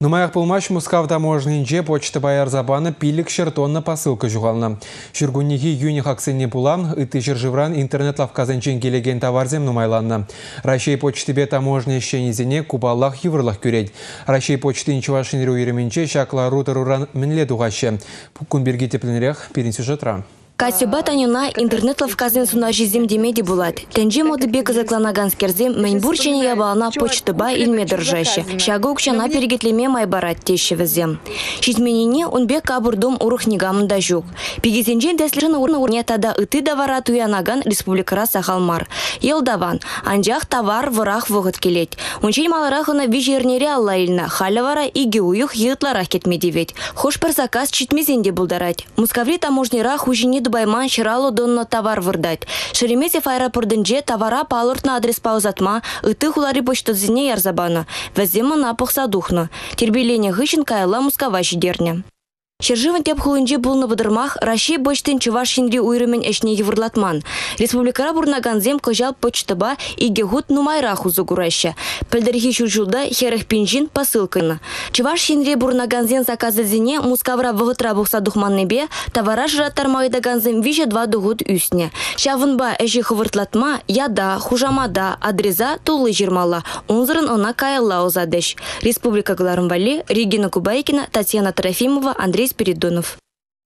Нумаях пулмаш Мускав таможнинче почта баяр забаны пилік шертонна посылка жуғална. Шүргуннихи юни хаксене пулам, ыты жыржывран интернет лавказанчен келеген товарзем нумайланна. Рашей почтебе таможня шенезене кубаллах еврлах күрет. Рашей почтын чувашинру иременче шакла рутаруран мінле дуғашы. Пуккун берге тепленрех перин сюжетра. Касиба танюна интернет лавказын суна жизем демеди булат. Тенджи моды бек закланаган скерзем мәнбурчене ябалана почтыба илме держаща. Шагу кчана перегетлеме майбарат тещевізем. Шитменине он бек кабурдом урух негамында жук. Пигезенжен дәслерін урны урне тада ыты давара туянаган республикара сахалмар. Елдаван, анжақ товар вырах вғыт келет. Унчен маларахына вижернере алла илна. Халявара иге уюх йытларах кетмедевет. Хош бір заказ читмезенде булдарать. Мускаври таможнера хужине Дубайман шыралу донно товар вырдать. Шереметьев аэропортынже товара палыртна адрес паузатма, ыты хулари почтозине ярзабана. Вәзема напықса духна. Тербелене гыщен кайла мускава. Шерживан теп хулынче булны бұдырмақ, Раши бочтын чуваш шинри уйрымен әшне еврлатман. Республикара бурнаганзем кожал почтыба иге гуд нумайра хузу гурайша. Пілдірхи шучулда херіх пинжин посылкына. Чуваш шинри бурнаганзем заказы зіне мускавра вғытра бұқса духманнебе, тавара жыраттар майдаганзем виже два дугуд үсне. Шавынба әші хывыртлатма, яда, хужамада, адреза тулы жирмала. Унзырын она каялла озадыш. Республика Гларымвали, Регина Кубайкина, Татьяна Трофимова, Андрей Алексей Спиридонов.